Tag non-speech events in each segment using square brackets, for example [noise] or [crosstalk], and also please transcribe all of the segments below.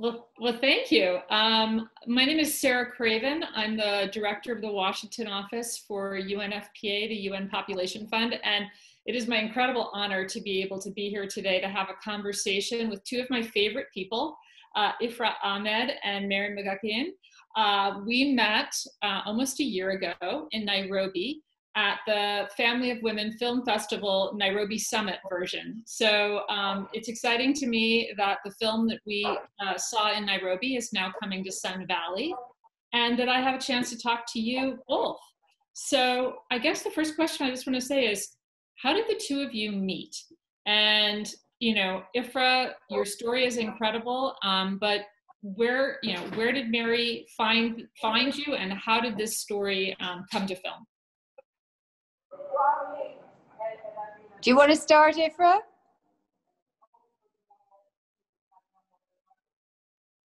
Well, well, thank you. Um, my name is Sarah Craven. I'm the director of the Washington office for UNFPA, the UN Population Fund, and it is my incredible honor to be able to be here today to have a conversation with two of my favorite people, uh, Ifrah Ahmed and Mary McGuckian. Uh, we met uh, almost a year ago in Nairobi at the Family of Women Film Festival Nairobi Summit version. So um, it's exciting to me that the film that we uh, saw in Nairobi is now coming to Sun Valley and that I have a chance to talk to you both. So I guess the first question I just want to say is, how did the two of you meet? And, you know, Ifrah, your story is incredible, um, but where, you know, where did Mary find, find you and how did this story um, come to film? Do you want to start, Ifrah?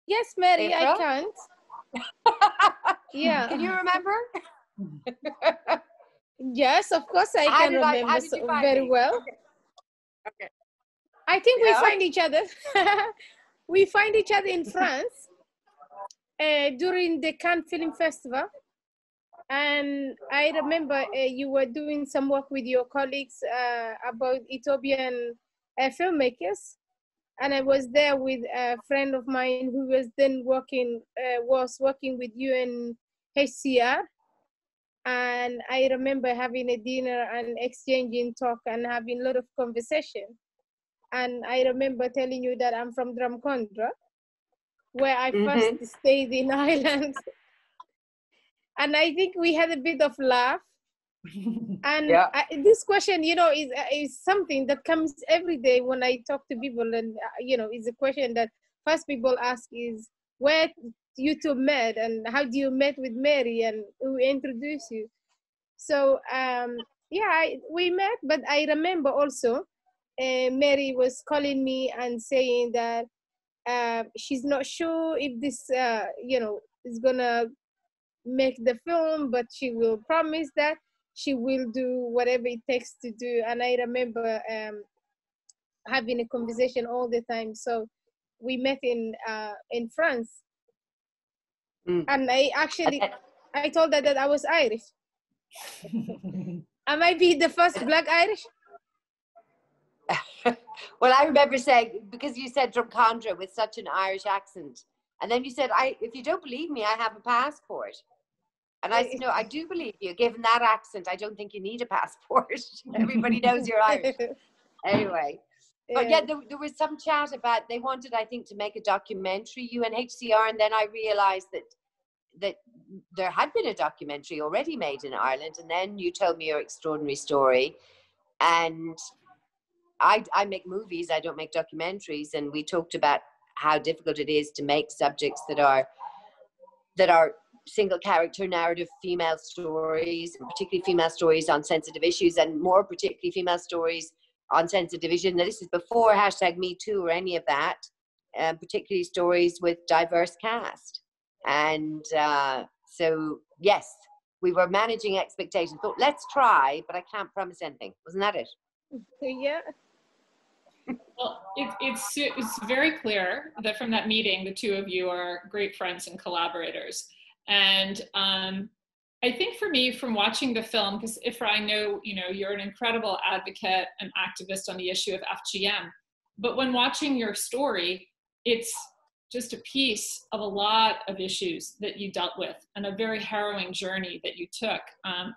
Yes, Mary, Ifrah? I can't. [laughs] yeah. Can you remember? [laughs] yes, of course I can remember I, so very me? well. Okay. okay. I think yeah. we find each other. [laughs] we find each other in France uh, during the Cannes Film Festival and I remember uh, you were doing some work with your colleagues uh, about Ethiopian uh, filmmakers. And I was there with a friend of mine who was then working, uh, was working with UNHCR. And I remember having a dinner and exchanging talk and having a lot of conversation. And I remember telling you that I'm from Drumcondra, where I mm-hmm. first stayed in [laughs] Ireland and I think we had a bit of laugh. [laughs] and yeah. I, this question, you know, is is something that comes every day when I talk to people, and uh, you know, is a question that first people ask is where you two met and how do you met with Mary and who introduced you. So um, yeah, I, we met, but I remember also uh, Mary was calling me and saying that uh, she's not sure if this, uh, you know, is gonna make the film, but she will promise that she will do whatever it takes to do. And I remember um, having a conversation all the time. So we met in uh, in France, mm. and I actually I told her that I was Irish. I might be the first Black Irish. [laughs] well, I remember saying because you said Drumcondra with such an Irish accent, and then you said, "I if you don't believe me, I have a passport." And I said, no, I do believe you. Given that accent, I don't think you need a passport. [laughs] Everybody knows you're Irish. [laughs] anyway. But yeah, there, there, was some chat about they wanted, I think, to make a documentary, UNHCR, and then I realized that that there had been a documentary already made in Ireland, and then you told me your extraordinary story, and I I make movies, I don't make documentaries, and we talked about how difficult it is to make subjects that are that are single character narrative female stories, particularly female stories on sensitive issues, and more particularly female stories on sensitive issues. Now, this is before hashtag Me Too or any of that, um, particularly stories with diverse cast. And uh, so, yes, we were managing expectations. Thought, let's try, but I can't promise anything. Wasn't that it? Yeah. Well, it, it's it's very clear that from that meeting, the two of you are great friends and collaborators. And um, I think for me, from watching the film, because Ifrah, I know you know you're an incredible advocate and activist on the issue of FGM, but when watching your story, it's just a piece of a lot of issues that you dealt with and a very harrowing journey that you took. Um,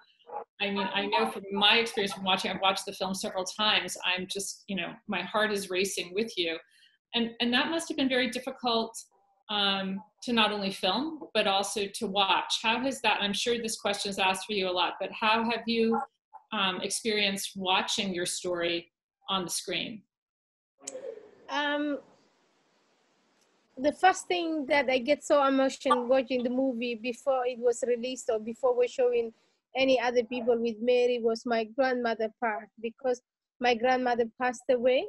I mean, I know from my experience from watching, I've watched the film several times. I'm just, you know, my heart is racing with you, and and that must have been very difficult um, to not only film but also to watch. How has that i'm sure this question is asked for you a lot but how have you um, experienced watching your story on the screen? Um, the first thing that i get so emotional watching the movie before it was released or before we're showing any other people with mary was my grandmother part because my grandmother passed away.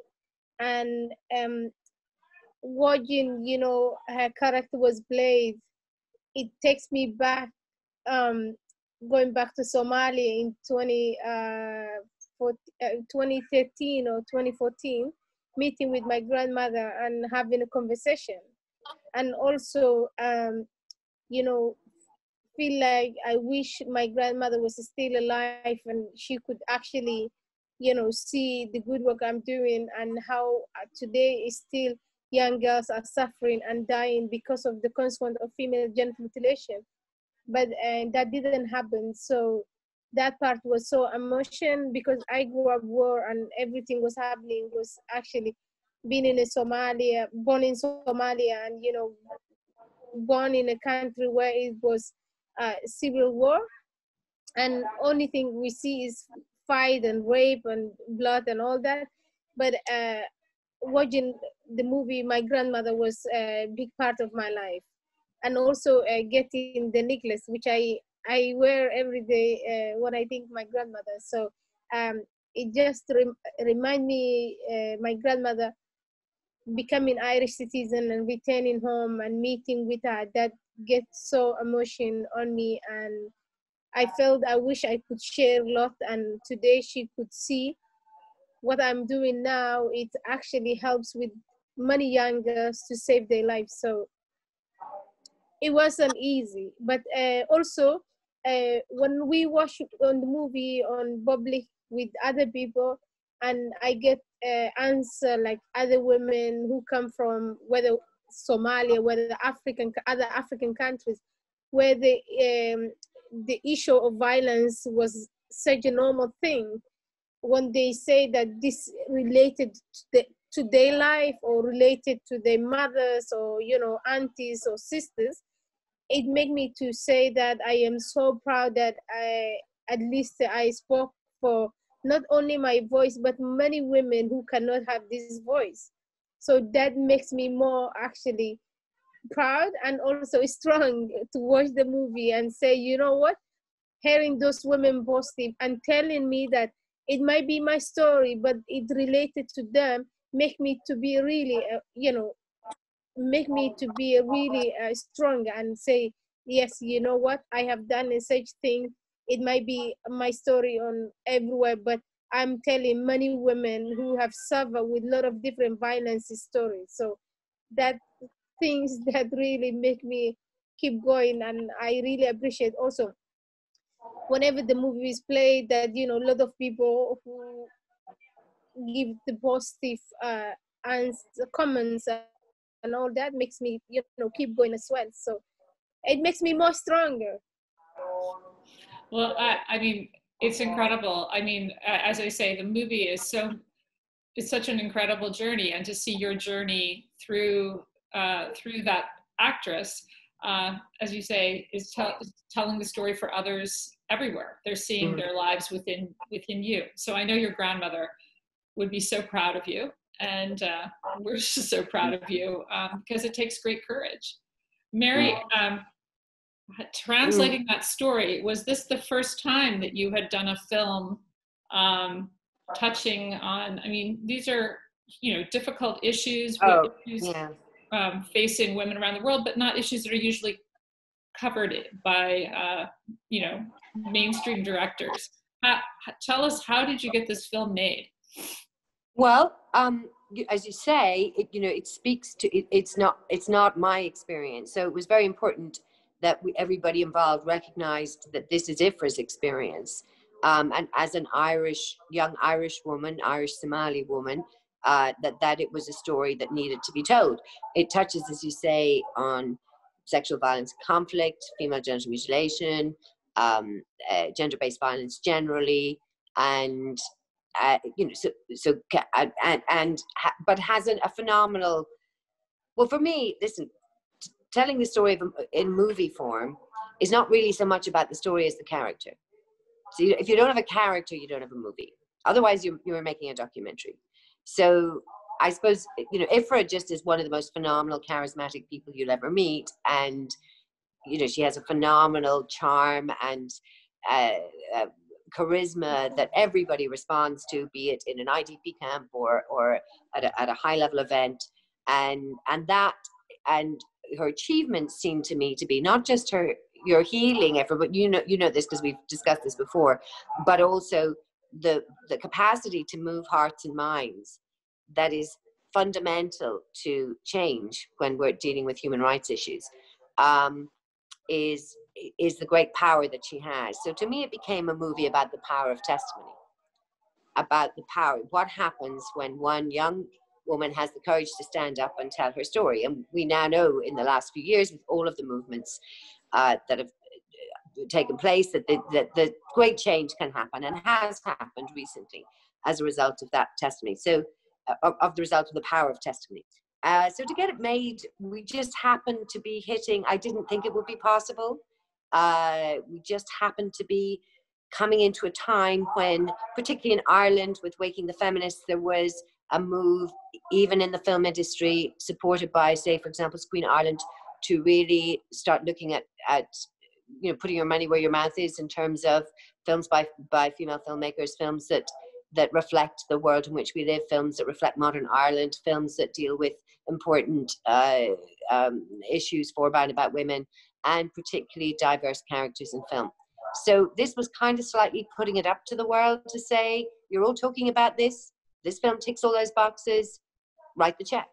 And um, watching, you know, her character was played, it takes me back, um, going back to Somalia in 20, uh, 40, uh, 2013 or 2014, meeting with my grandmother and having a conversation. and also um, you know feel like i wish my grandmother was still alive and she could actually you know see the good work i'm doing and how uh, today is still young girls are suffering and dying because of the consequence of female genital mutilation. But uh, that didn't happen. So that part was so emotion because i grew up war and everything was happening was actually being in somalia born in somalia and you know born in a country where it was uh, civil war. And only thing we see is fight and rape and blood and all that. But uh, watching the movie my grandmother was a big part of my life. And also uh, getting the necklace which i i wear every day uh, when i think my grandmother. So um, it just rem- remind me uh, my grandmother becoming irish citizen and returning home and meeting with her that gets so emotion on me. And i felt i wish i could share a lot. And today she could see what i'm doing now it actually helps with many young girls to save their lives. So it wasn't easy but uh, also uh, when we watch on the movie on public with other people and i get uh, answer like other women who come from whether somalia whether african other african countries where the um, the issue of violence was such a normal thing when they say that this related to, the, to their life or related to their mothers or you know aunties or sisters it made me to say that i am so proud that i at least i spoke for not only my voice but many women who cannot have this voice. So that makes me more actually proud and also [laughs] strong to watch the movie and say you know what? Hearing those women positive and telling me that it might be my story but it related to them make me to be really uh, you know make me to be really uh, strong and say yes you know what? I have done such thing. It might be my story on everywhere but i'm telling many women who have suffered with a lot of different violence stories. So that things [laughs] that really make me keep going and i really appreciate also whenever the movie is played that you know a lot of people who give the positive uh, and comments and all that makes me you know keep going as well. So it makes me more stronger. Well i, I mean it's incredible. I mean as i say the movie is so it's such an incredible journey and to see your journey through uh, through that actress uh, as you say is, tell, telling the story for others everywhere. They're seeing mm. their lives within within you. So i know your grandmother would be so proud of you and uh, we're [laughs] just so proud of you um, because it takes great courage. Mary um, translating that story was this the first time that you had done a film um, touching on i mean these are you know difficult issues, oh, issues yeah. Um, facing women around the world but not issues that are usually covered by uh, you know mainstream directors. How, tell us, how did you get this film made? Well, um, as you say, it, you know, it speaks to it, it's not it's not my experience. So it was very important that we, everybody involved recognized that this is Ifrah's experience. Um, and as an Irish young Irish woman, Irish Somali woman, uh, that that it was a story that needed to be told. It touches, as you say, on sexual violence, conflict, female genital mutilation, um, uh, gender-based violence generally, and uh, you know, so so and and but has an, a phenomenal. Well, for me, listen, t- telling the story of in movie form is not really so much about the story as the character. So you, if you don't have a character, you don't have a movie. Otherwise, you you are making a documentary. So I suppose you know Ifrah just is one of the most phenomenal, charismatic people you'll ever meet, and you know she has a phenomenal charm and uh, uh, charisma that everybody responds to, be it in an IDP camp or or at a, at a high level event, and and that and her achievements seem to me to be not just her your healing effort, but you know you know this because we've discussed this before, but also the the capacity to move hearts and minds that is fundamental to change when we're dealing with human rights issues um, is is the great power that she has. So to me, it became a movie about the power of testimony, about the power. What happens when one young woman has the courage to stand up and tell her story? And we now know in the last few years, with all of the movements uh, that have taken place, that the, that the great change can happen and has happened recently as a result of that testimony. So, uh, of, of the result of the power of testimony. Uh, so to get it made, we just happened to be hitting. I didn't think it would be possible. Uh, we just happened to be coming into a time when, particularly in Ireland, with Waking the Feminists, there was a move, even in the film industry, supported by, say, for example, Screen Ireland, to really start looking at at you know putting your money where your mouth is in terms of films by by female filmmakers, films that that reflect the world in which we live, films that reflect modern Ireland, films that deal with important uh, um, issues for and about women, and particularly diverse characters in film. So this was kind of slightly putting it up to the world to say, you're all talking about this. This film ticks all those boxes. Write the check.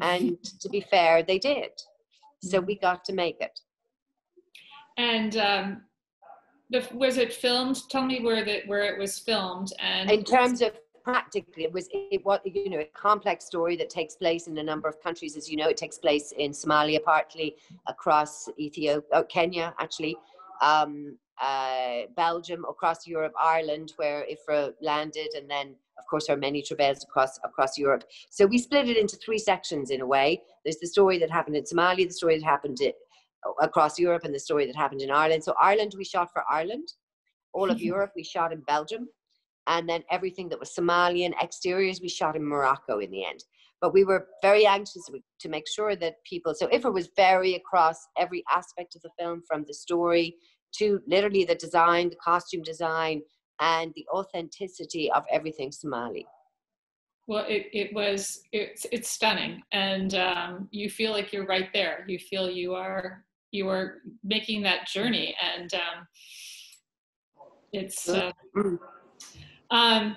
And to be fair, they did. So we got to make it. And um, the, was it filmed? Tell me where the where it was filmed. And in terms of practically, it was it you know a complex story that takes place in a number of countries. As you know, it takes place in Somalia, partly across Ethiopia, oh, Kenya, actually. Um, uh, Belgium, across Europe, Ireland, where Ifrah landed, and then, of course, our many travails across across Europe. So we split it into three sections in a way. There's the story that happened in Somalia, the story that happened across Europe and the story that happened in Ireland. So Ireland, we shot for Ireland. All of mm-hmm. Europe, we shot in Belgium. And then everything that was Somalian exteriors, we shot in Morocco in the end. But we were very anxious to make sure that people, so if it was very across every aspect of the film from the story to literally the design, the costume design, and the authenticity of everything Somali. Well, it, it was, it's, it's stunning. And um, you feel like you're right there. You feel you are you are making that journey and um, it's uh, um,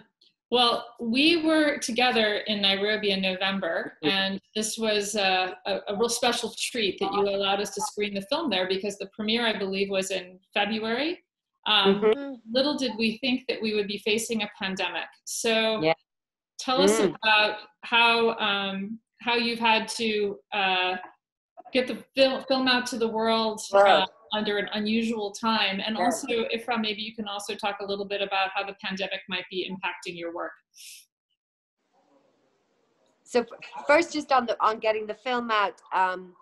well we were together in nairobi in november and this was a, a, a, real special treat that you allowed us to screen the film there because the premiere i believe was in february um, mm-hmm. little did we think that we would be facing a pandemic so yeah. tell us mm. about how um, how you've had to uh, get the film, film out to the world uh, under an unusual time. And also, Ifrah, maybe you can also talk a little bit about how the pandemic might be impacting your work. So first, just on the on getting the film out, um,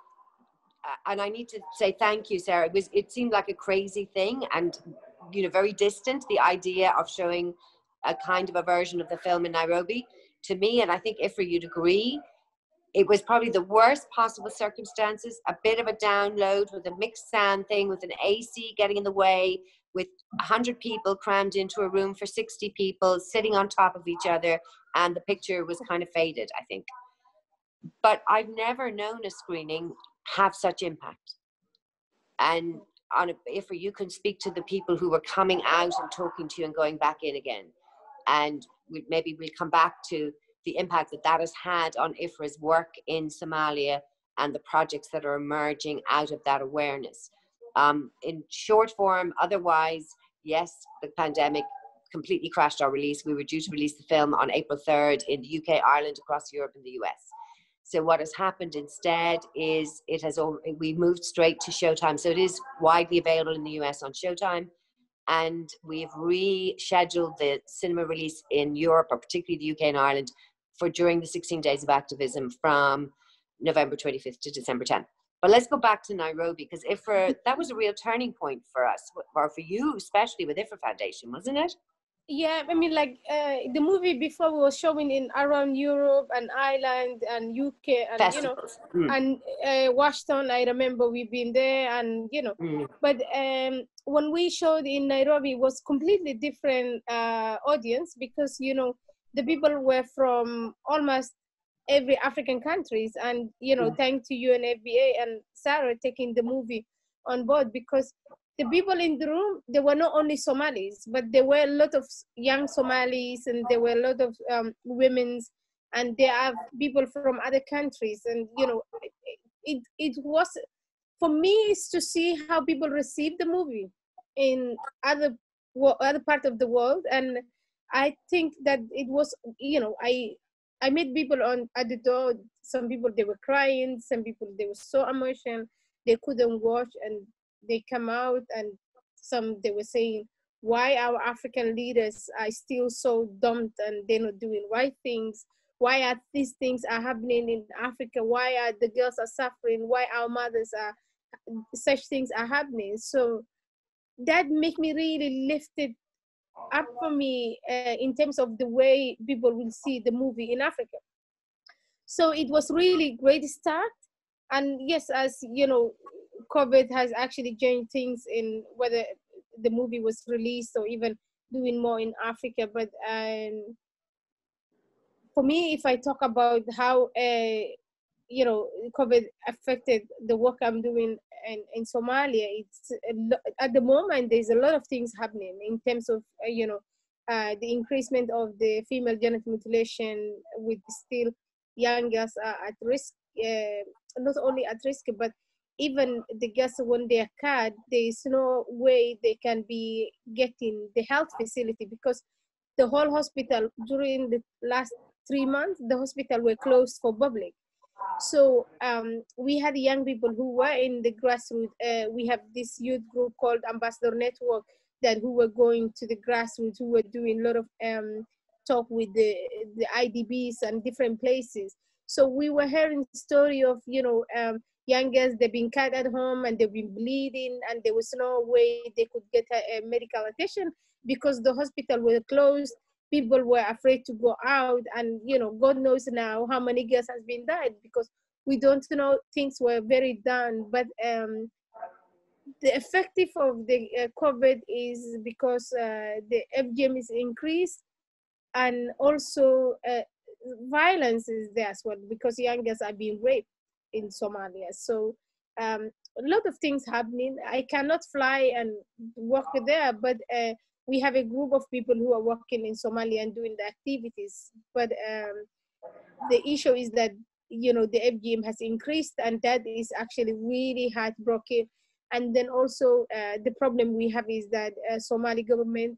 and I need to say thank you, Sarah. It was it seemed like a crazy thing, and you know, very distant. The idea of showing a kind of a version of the film in Nairobi to me, and I think Ifrah, you'd agree, it was probably the worst possible circumstances a bit of a download with a mixed sound thing with an ac getting in the way with 100 people crammed into a room for 60 people sitting on top of each other and the picture was kind of faded i think. But i've never known a screening have such impact. And on a, if you can speak to the people who were coming out and talking to you and going back in again. And we, maybe we'll come back to the impact that that has had on Ifrah's work in Somalia and the projects that are emerging out of that awareness. Um, in short form, otherwise, yes, the pandemic completely crashed our release. We were due to release the film on April 3rd in the UK, Ireland, across Europe, and the US. So what has happened instead is it has we moved straight to Showtime. So it is widely available in the US on Showtime and we've rescheduled the cinema release in Europe, or particularly the UK and Ireland, for during the 16 days of activism from November 25th to December 10th. But let's go back to Nairobi because Ifrah, that was a real turning point for us, or for you, especially with Ifrah Foundation, wasn't it? Yeah, I mean, like uh, the movie before was showing in around Europe and Ireland and UK and Festivals. you know mm. and uh, Washington. I remember we've been there and you know, mm. but um, when we showed in Nairobi, was completely different uh, audience because you know the people were from almost every African countries. And, you know, mm. thanks to UNFPA and Sarah taking the movie on board because the people in the room, they were not only Somalis, but there were a lot of young Somalis and there were a lot of um, women's and there are people from other countries and you know it it was for me is to see how people receive the movie in other other part of the world and i think that it was you know i i met people on at the door. Some people they were crying. Some people they were so emotional. They couldn't watch and they come out and some they were saying why our african leaders are still so dumb and they're not doing right things? Why are these things are happening in africa? Why are the girls are suffering? Why our mothers are such things are happening? So that make me really lifted up for me uh, in terms of the way people will see the movie in africa. So it was really great start. And yes as you know covid has actually changed things in whether the movie was released or even doing more in africa. But um, for me if i talk about how uh, you know covid affected the work i'm doing in, in somalia. It's at the moment there's a lot of things happening in terms of uh, you know uh, the increasement of the female genital mutilation with still young girls are at risk uh, not only at risk but even the girls when they are cut there is no way they can be getting the health facility because the whole hospital during the last three months the hospital were closed for public so um, we had young people who were in the grassroots. Uh, we have this youth group called Ambassador Network that who were going to the grassroots, who were doing a lot of um, talk with the, the IDPs and different places. So we were hearing the story of, you know, um, young girls, they've been cut at home and they've been bleeding and there was no way they could get a, a medical attention because the hospital were closed people were afraid to go out and you know god knows now how many girls has been died because we don't know things were very done. But um the effective of the uh, covid is because uh, the fgm is increased and also uh, violence is there as well because young girls are being raped in somalia. So um, a lot of things happening. I cannot fly and work there but uh, we have a group of people who are working in Somalia and doing the activities. But um, the issue is that you know the FGM has increased, and that is actually really heartbroken. And then also uh, the problem we have is that uh, Somali government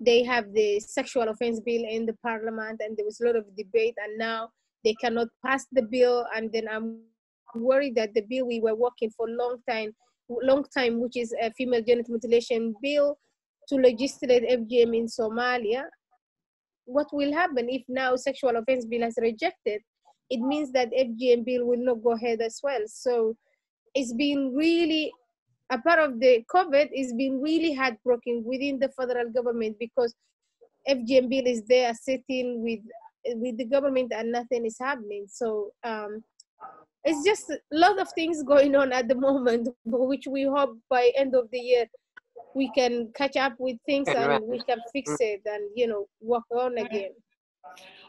they have the sexual offense bill in the parliament, and there was a lot of debate, and now they cannot pass the bill. And then I'm worried that the bill we were working for a long time, long time, which is a female genital mutilation bill to legislate FGM in Somalia, what will happen if now sexual offense bill has rejected? It means that FGM bill will not go ahead as well. So it's been really a part of the COVID is being really heartbroken within the federal government because FGM bill is there sitting with with the government and nothing is happening. So um, it's just a lot of things [laughs] going on at the moment, [laughs] which we hope by end of the year we can catch up with things and we can fix it and you know work on again.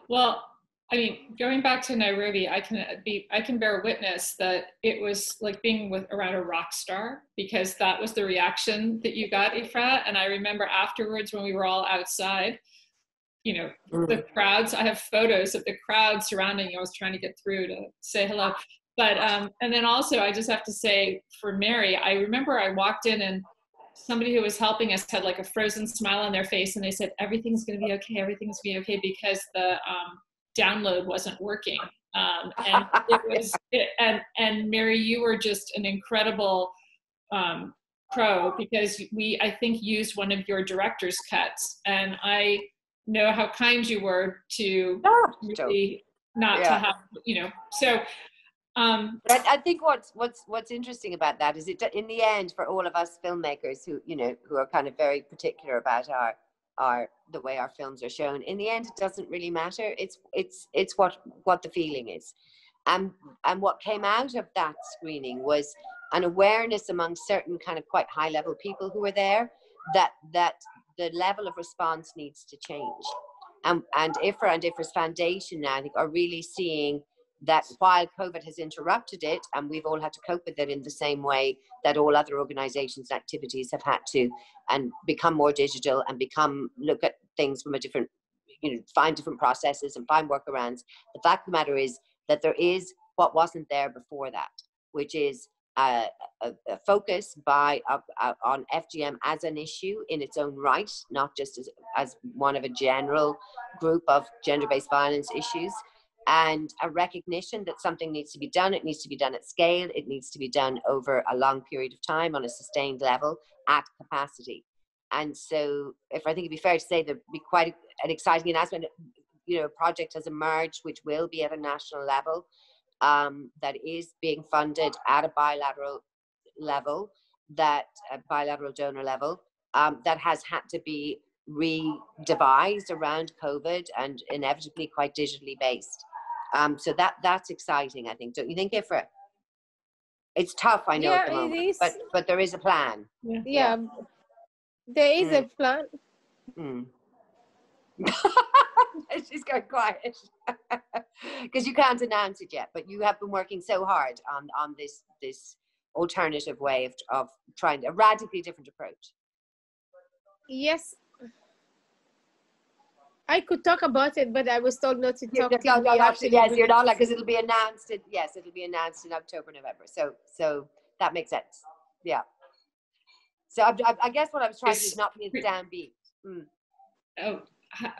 Well i mean going back to nairobi i can be i can bear witness that it was like being with around a rock star because that was the reaction that you got ifrah and i remember afterwards when we were all outside you know mm. the crowds i have photos of the crowd surrounding you i was trying to get through to say hello. But um and then also i just have to say for mary i remember i walked in and somebody who was helping us had like a frozen smile on their face and they said everything's going to be okay everything's going to be okay because the um, download wasn't working um, and it [laughs] was it, and and mary you were just an incredible um, pro because we i think used one of your director's cuts and i know how kind you were to really not yeah. to have you know so um, but I, I, think what's what's what's interesting about that is it in the end for all of us filmmakers who you know who are kind of very particular about our our the way our films are shown. In the end, it doesn't really matter. It's it's it's what what the feeling is, and and what came out of that screening was an awareness among certain kind of quite high level people who were there that that the level of response needs to change. And, and Ifrah and Ifrah's foundation now, I think, are really seeing that while COVID has interrupted it, and we've all had to cope with it in the same way that all other organizations and activities have had to, and become more digital and become look at things from a different you know find different processes and find workarounds. The fact of the matter is that there is what wasn't there before that, which is a, a, focus by uh, uh, on FGM as an issue in its own right, not just as, as one of a general group of gender-based violence issues, and a recognition that something needs to be done. It needs to be done at scale. It needs to be done over a long period of time on a sustained level at capacity. And so, if I think it'd be fair to say there'd be quite an exciting announcement, you know, a project has emerged which will be at a national level um, that is being funded at a bilateral level, that uh, bilateral donor level, um, that has had to be re-devised around COVID and inevitably quite digitally based. Um, so that that's exciting, I think. Don't you think, Ifrah? It's tough, I know, yeah, at the moment, but but there is a plan. Yeah, yeah. there is mm. a plan. Mm. [laughs] She's going quiet [laughs] because you can't announce it yet. But you have been working so hard on on this this alternative way of of trying a radically different approach. Yes, I could talk about it, but I was told not to talk. No, no, no, yes, you're not like because it'll be announced. In, yes, it'll be announced in October, November. So, so that makes sense. Yeah. So I, I, I guess what I was trying to do is not be downbeat. Mm. Oh,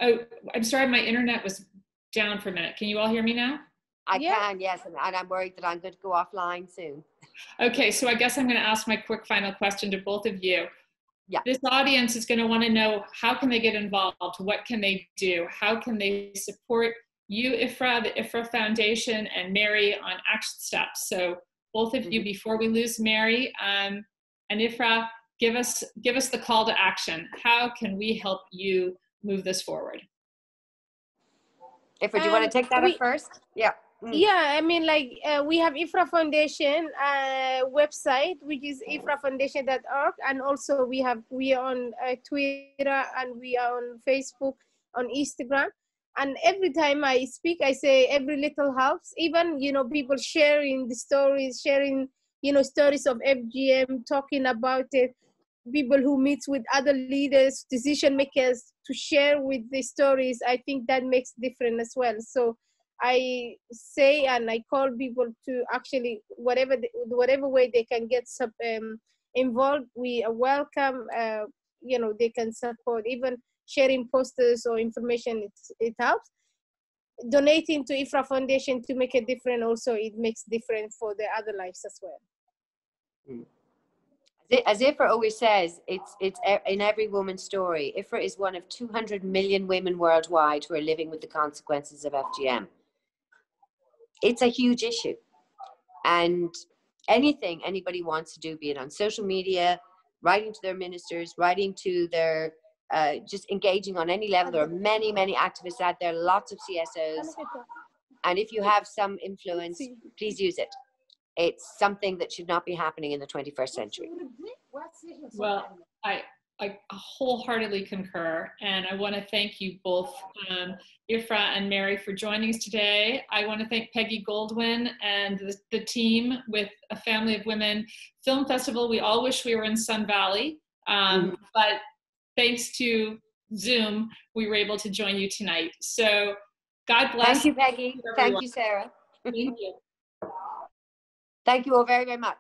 oh, I'm sorry, my internet was down for a minute. Can you all hear me now? I yeah. can, yes, and, and I'm worried that I'm going to go offline soon. Okay, so I guess I'm going to ask my quick final question to both of you yeah. this audience is going to want to know how can they get involved? What can they do? How can they support you ifrah the ifrah foundation and mary on action steps? So both of you mm-hmm. before we lose mary um, and ifrah give us give us the call to action. How can we help you move this forward? Ifrah do you um, want to take that we, first? Yeah Mm. Yeah, I mean, like uh, we have Ifrah Foundation uh, website, which is ifrahfoundation.org, and also we have we are on uh, Twitter and we are on Facebook, on Instagram. And every time I speak, I say every little helps. Even you know people sharing the stories, sharing you know stories of FGM, talking about it. People who meet with other leaders, decision makers to share with the stories. I think that makes difference as well. So I say and I call people to actually whatever the, whatever way they can get sub, um, involved. We welcome. Uh, you know they can support even sharing posters or information. It it helps. Donating to Ifrah Foundation to make a difference. Also, it makes difference for the other lives as well. Mm. As Ifrah always says, it's, it's in every woman's story. Ifrah is one of 200 million women worldwide who are living with the consequences of FGM it's a huge issue. And anything anybody wants to do, be it on social media, writing to their ministers, writing to their, uh, just engaging on any level. There are many, many activists out there, lots of CSOs. And if you have some influence, please use it. It's something that should not be happening in the 21st century. Well, I, I wholeheartedly concur. And I want to thank you both, um, Ifrah and Mary, for joining us today. I want to thank Peggy Goodman and the, the, team with A Family of Women Film Festival. We all wish we were in Sun Valley, um, mm-hmm. but thanks to Zoom, we were able to join you tonight. So God bless. Thank you, Peggy. Thank you, Sarah. Thank you. Thank you all very, very much.